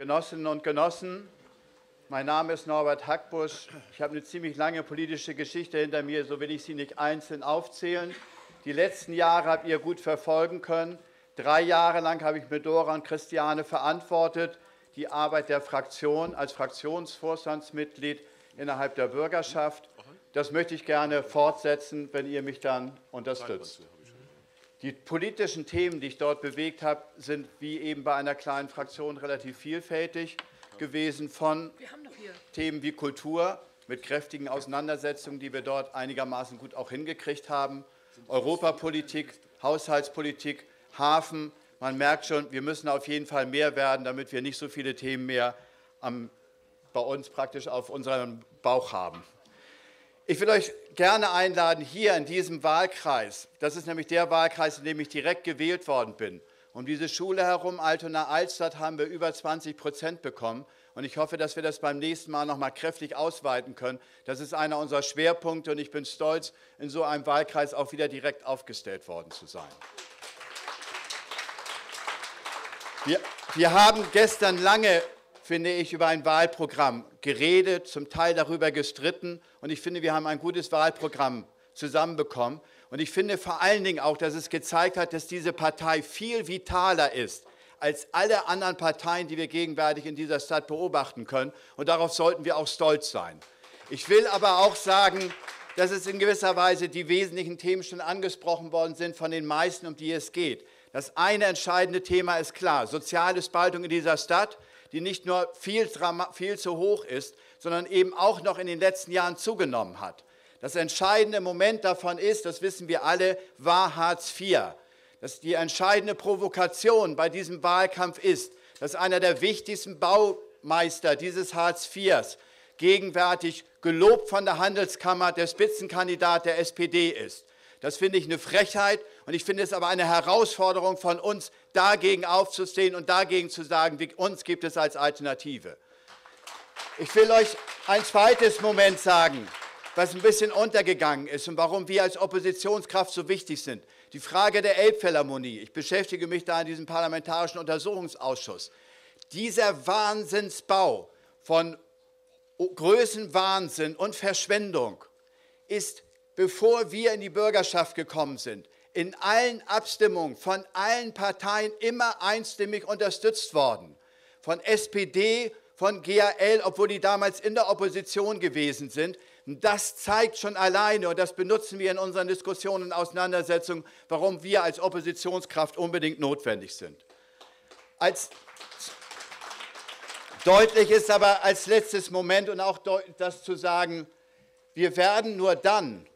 Genossinnen und Genossen, mein Name ist Norbert Hackbusch. Ich habe eine ziemlich lange politische Geschichte hinter mir, so will ich sie nicht einzeln aufzählen. Die letzten Jahre habt ihr gut verfolgen können. Drei Jahre lang habe ich mit Dora und Christiane verantwortet die Arbeit der Fraktion als Fraktionsvorstandsmitglied innerhalb der Bürgerschaft. Das möchte ich gerne fortsetzen, wenn ihr mich dann unterstützt. Die politischen Themen, die ich dort bewegt habe, sind wie eben bei einer kleinen Fraktion relativ vielfältig gewesen, von Themen wie Kultur mit kräftigen Auseinandersetzungen, die wir dort einigermaßen gut auch hingekriegt haben, Europapolitik, Haushaltspolitik, Hafen. Man merkt schon, wir müssen auf jeden Fall mehr werden, damit wir nicht so viele Themen mehr am, bei uns praktisch auf unserem Bauch haben. Ich will euch gerne einladen, hier in diesem Wahlkreis, das ist nämlich der Wahlkreis, in dem ich direkt gewählt worden bin. Um diese Schule herum, Altona-Altstadt, haben wir über 20 Prozent bekommen. Und ich hoffe, dass wir das beim nächsten Mal noch mal kräftig ausweiten können. Das ist einer unserer Schwerpunkte und ich bin stolz, in so einem Wahlkreis auch wieder direkt aufgestellt worden zu sein. Wir, wir haben gestern lange finde ich, über ein Wahlprogramm geredet, zum Teil darüber gestritten. Und ich finde, wir haben ein gutes Wahlprogramm zusammenbekommen. Und ich finde vor allen Dingen auch, dass es gezeigt hat, dass diese Partei viel vitaler ist als alle anderen Parteien, die wir gegenwärtig in dieser Stadt beobachten können. Und darauf sollten wir auch stolz sein. Ich will aber auch sagen, dass es in gewisser Weise die wesentlichen Themen schon angesprochen worden sind von den meisten, um die es geht. Das eine entscheidende Thema ist klar, soziale Spaltung in dieser Stadt die nicht nur viel, viel zu hoch ist, sondern eben auch noch in den letzten Jahren zugenommen hat. Das entscheidende Moment davon ist, das wissen wir alle, war Hartz IV. Dass die entscheidende Provokation bei diesem Wahlkampf ist, dass einer der wichtigsten Baumeister dieses Hartz IVs gegenwärtig gelobt von der Handelskammer der Spitzenkandidat der SPD ist. Das finde ich eine Frechheit und ich finde es aber eine Herausforderung von uns, dagegen aufzustehen und dagegen zu sagen, uns gibt es als Alternative. Ich will euch ein zweites Moment sagen, was ein bisschen untergegangen ist und warum wir als Oppositionskraft so wichtig sind. Die Frage der Elbphilharmonie. Ich beschäftige mich da in diesem parlamentarischen Untersuchungsausschuss. Dieser Wahnsinnsbau von Größenwahnsinn und Verschwendung ist bevor wir in die Bürgerschaft gekommen sind, in allen Abstimmungen von allen Parteien immer einstimmig unterstützt worden. Von SPD, von GAL, obwohl die damals in der Opposition gewesen sind. Das zeigt schon alleine, und das benutzen wir in unseren Diskussionen und Auseinandersetzungen, warum wir als Oppositionskraft unbedingt notwendig sind. Als deutlich ist aber als letztes Moment und auch das zu sagen, wir werden nur dann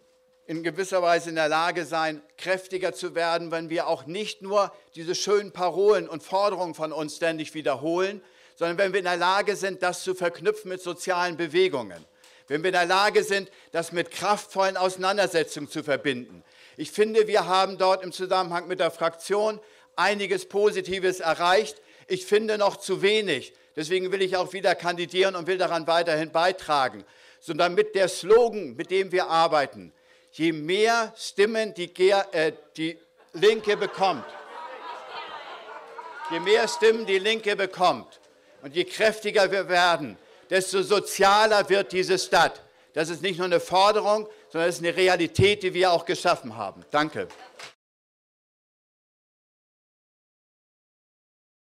in gewisser Weise in der Lage sein, kräftiger zu werden, wenn wir auch nicht nur diese schönen Parolen und Forderungen von uns ständig wiederholen, sondern wenn wir in der Lage sind, das zu verknüpfen mit sozialen Bewegungen. Wenn wir in der Lage sind, das mit kraftvollen Auseinandersetzungen zu verbinden. Ich finde, wir haben dort im Zusammenhang mit der Fraktion einiges Positives erreicht. Ich finde noch zu wenig. Deswegen will ich auch wieder kandidieren und will daran weiterhin beitragen. Sondern mit der Slogan, mit dem wir arbeiten, je mehr Stimmen die, äh, die Linke bekommt, je mehr Stimmen die Linke bekommt und je kräftiger wir werden, desto sozialer wird diese Stadt. Das ist nicht nur eine Forderung, sondern es ist eine Realität, die wir auch geschaffen haben. Danke.